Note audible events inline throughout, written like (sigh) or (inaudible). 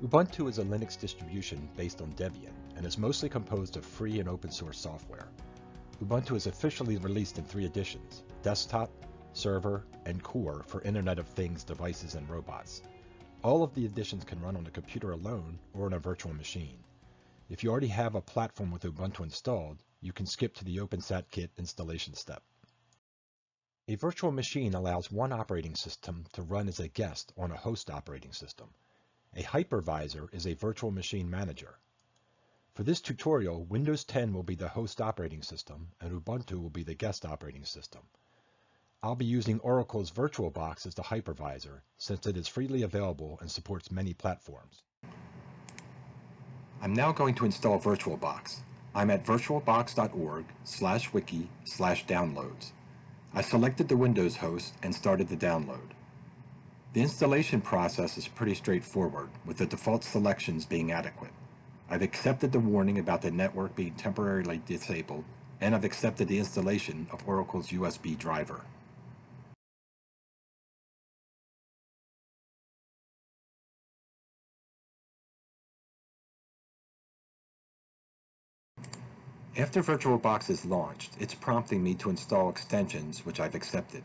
Ubuntu is a Linux distribution based on Debian and is mostly composed of free and open source software. Ubuntu is officially released in three editions, Desktop, Server, and Core for Internet of Things devices and robots. All of the editions can run on a computer alone or on a virtual machine. If you already have a platform with Ubuntu installed, you can skip to the OpenSatKit installation step. A virtual machine allows one operating system to run as a guest on a host operating system. A hypervisor is a virtual machine manager. For this tutorial, Windows 10 will be the host operating system and Ubuntu will be the guest operating system. I'll be using Oracle's VirtualBox as the hypervisor since it is freely available and supports many platforms. I'm now going to install VirtualBox. I'm at virtualbox.org slash wiki slash downloads. I selected the Windows host and started the download. The installation process is pretty straightforward, with the default selections being adequate. I've accepted the warning about the network being temporarily disabled, and I've accepted the installation of Oracle's USB driver. After VirtualBox is launched, it's prompting me to install extensions, which I've accepted.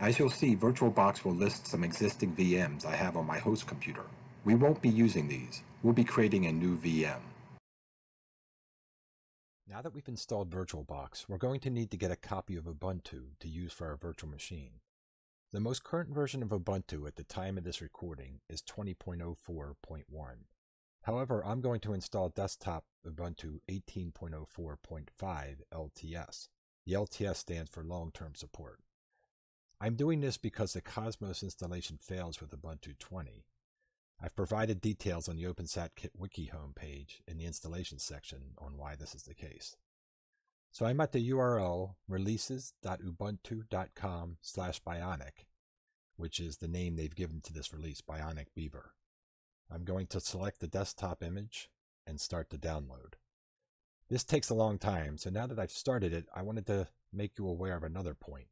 As you'll see, VirtualBox will list some existing VMs I have on my host computer. We won't be using these. We'll be creating a new VM. Now that we've installed VirtualBox, we're going to need to get a copy of Ubuntu to use for our virtual machine. The most current version of Ubuntu at the time of this recording is 20.04.1. However, I'm going to install desktop Ubuntu 18.04.5 LTS. The LTS stands for long-term support. I'm doing this because the Cosmos installation fails with Ubuntu 20. I've provided details on the OpenSatKit wiki homepage in the installation section on why this is the case. So I'm at the URL releases.ubuntu.com slash bionic, which is the name they've given to this release, Bionic Beaver. I'm going to select the desktop image and start the download. This takes a long time, so now that I've started it, I wanted to make you aware of another point.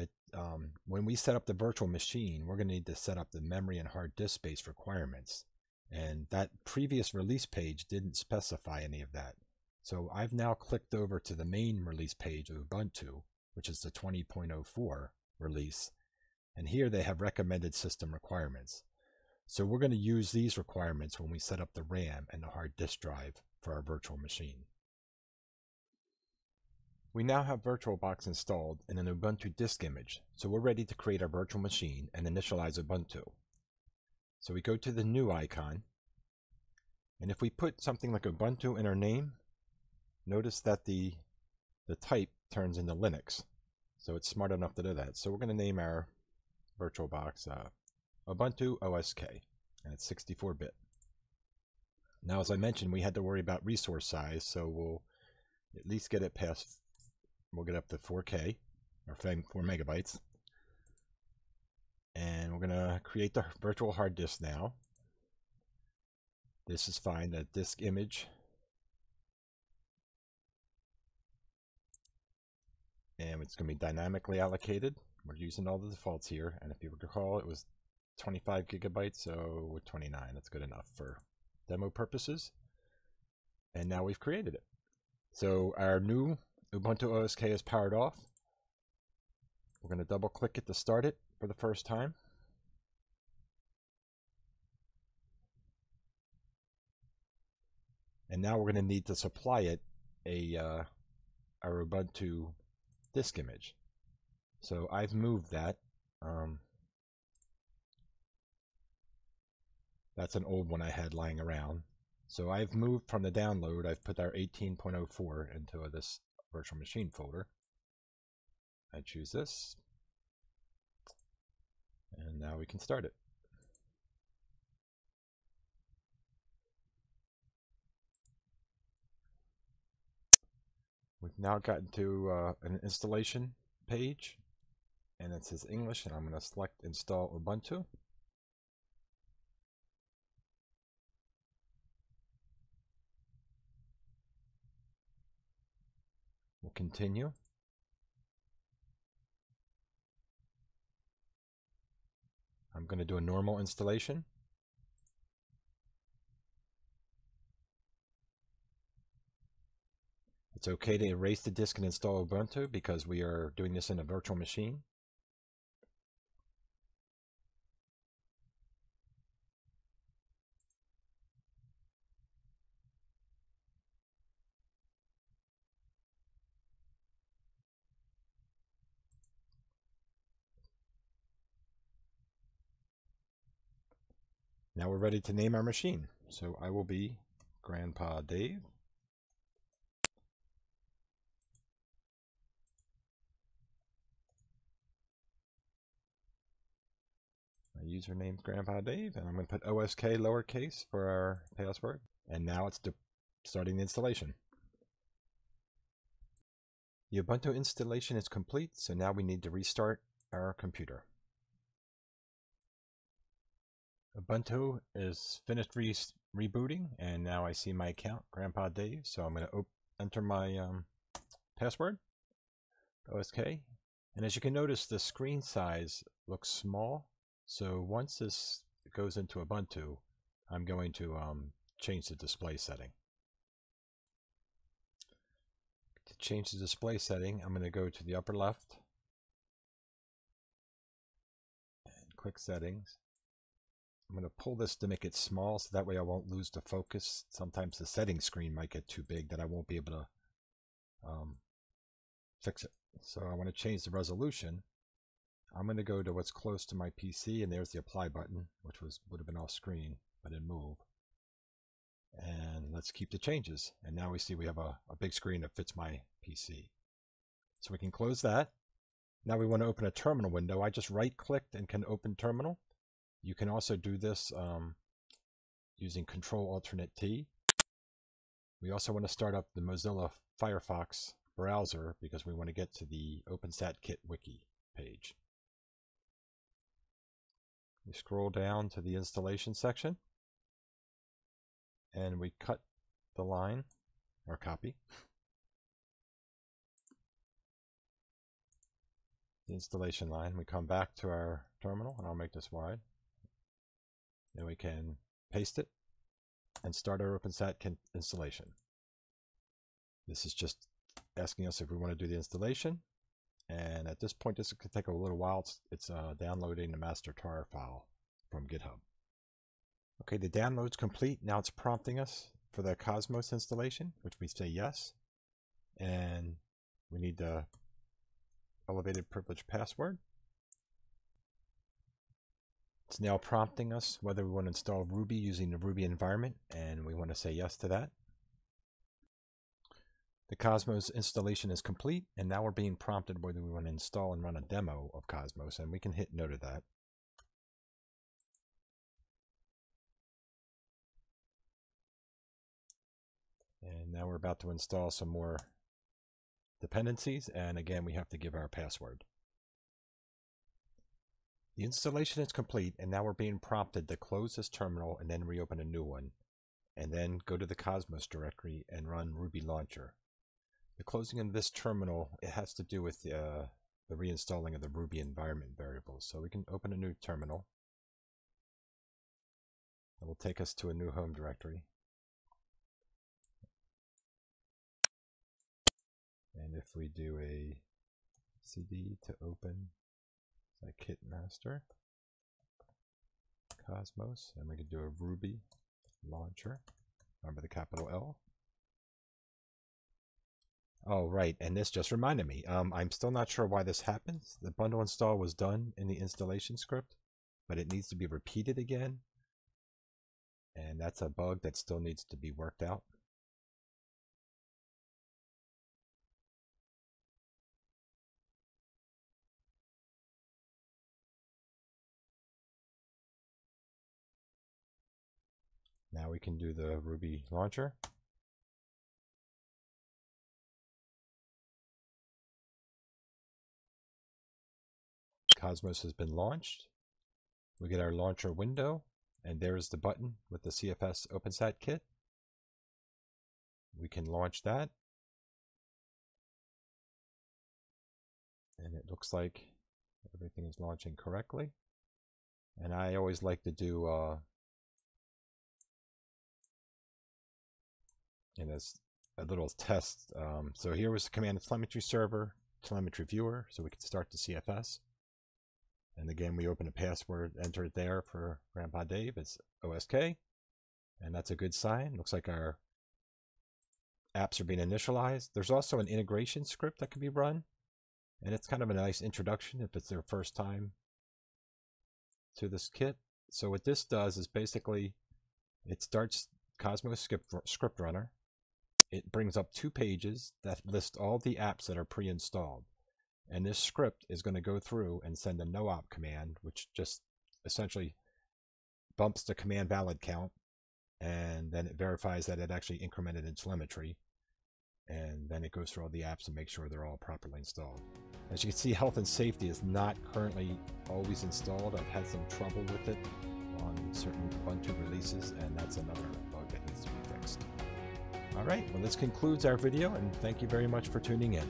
That um, when we set up the virtual machine, we're going to need to set up the memory and hard disk space requirements. And that previous release page didn't specify any of that. So I've now clicked over to the main release page of Ubuntu, which is the 20.04 release. And here they have recommended system requirements. So we're going to use these requirements when we set up the RAM and the hard disk drive for our virtual machine. We now have VirtualBox installed in an Ubuntu disk image, so we're ready to create our virtual machine and initialize Ubuntu. So we go to the new icon, and if we put something like Ubuntu in our name, notice that the, the type turns into Linux. So it's smart enough to do that. So we're going to name our VirtualBox uh, Ubuntu OSK, and it's 64-bit. Now, as I mentioned, we had to worry about resource size, so we'll at least get it past, we'll get up to 4K, or 4 megabytes. And we're going to create the virtual hard disk now. This is fine, the disk image. And it's going to be dynamically allocated. We're using all the defaults here, and if you recall, it was 25 gigabytes, so 29. That's good enough for demo purposes. And now we've created it. So our new Ubuntu OSK is powered off. We're going to double click it to start it for the first time. And now we're going to need to supply it a uh, our Ubuntu disk image. So I've moved that. Um, That's an old one I had lying around. So I've moved from the download, I've put our 18.04 into this virtual machine folder. I choose this. And now we can start it. We've now gotten to uh, an installation page and it says English and I'm going to select install Ubuntu. continue. I'm going to do a normal installation. It's okay to erase the disk and install Ubuntu because we are doing this in a virtual machine. Now we're ready to name our machine. So I will be Grandpa Dave. My username Grandpa Dave, and I'm going to put OSK lowercase for our password. And now it's starting the installation. The Ubuntu installation is complete, so now we need to restart our computer. Ubuntu is finished re rebooting, and now I see my account, Grandpa Dave. So I'm going to enter my um, password, OSK. And as you can notice, the screen size looks small. So once this goes into Ubuntu, I'm going to um, change the display setting. To change the display setting, I'm going to go to the upper left and click Settings. I'm going to pull this to make it small so that way I won't lose the focus. Sometimes the settings screen might get too big that I won't be able to um, fix it. So I want to change the resolution. I'm going to go to what's close to my PC and there's the apply button, which was would have been off screen, but in move. And let's keep the changes. And now we see we have a, a big screen that fits my PC. So we can close that. Now we want to open a terminal window. I just right clicked and can open terminal. You can also do this um, using Control Alternate T. We also want to start up the Mozilla Firefox browser because we want to get to the OpenSatKit wiki page. We scroll down to the installation section and we cut the line or copy. (laughs) The installation line. We come back to our terminal and I'll make this wide. Then we can paste it and start our OpenSat installation. This is just asking us if we want to do the installation. And at this point, this could take a little while. It's, it's uh, downloading the master tar file from GitHub. Okay, the download's complete. Now it's prompting us for the Cosmos installation, which we say yes. And we need the elevated privilege password. It's now prompting us whether we want to install Ruby using the Ruby environment, and we want to say yes to that. The Cosmos installation is complete, and now we're being prompted whether we want to install and run a demo of Cosmos, and we can hit no to that. And now we're about to install some more dependencies, and again, we have to give our password. The installation is complete and now we're being prompted to close this terminal and then reopen a new one and then go to the Cosmos directory and run Ruby Launcher. The closing of this terminal it has to do with uh, the reinstalling of the Ruby environment variables. So we can open a new terminal. It will take us to a new home directory. And if we do a cd to open like kit master, Cosmos, and we can do a Ruby launcher. Remember the capital L. Oh, right, and this just reminded me. Um, I'm still not sure why this happens. The bundle install was done in the installation script, but it needs to be repeated again. And that's a bug that still needs to be worked out. We can do the Ruby launcher. Cosmos has been launched. We get our launcher window, and there's the button with the CFS OpenSatKit. We can launch that. And it looks like everything is launching correctly. And I always like to do uh, in a, a little test. Um, so here was the command and telemetry server, telemetry viewer, so we can start the CFS. And again, we open a password, enter it there for Grandpa Dave. It's OSK. And that's a good sign. Looks like our apps are being initialized. There's also an integration script that can be run. And it's kind of a nice introduction if it's their first time to this kit. So what this does is basically it starts Cosmos script, script runner. It brings up two pages that list all the apps that are pre-installed. And this script is going to go through and send a no-op command, which just essentially bumps the command valid count. And then it verifies that it actually incremented in telemetry. And then it goes through all the apps and makes sure they're all properly installed. As you can see, health and safety is not currently always installed. I've had some trouble with it on certain Ubuntu releases, and that's another All right, well, this concludes our video, and thank you very much for tuning in.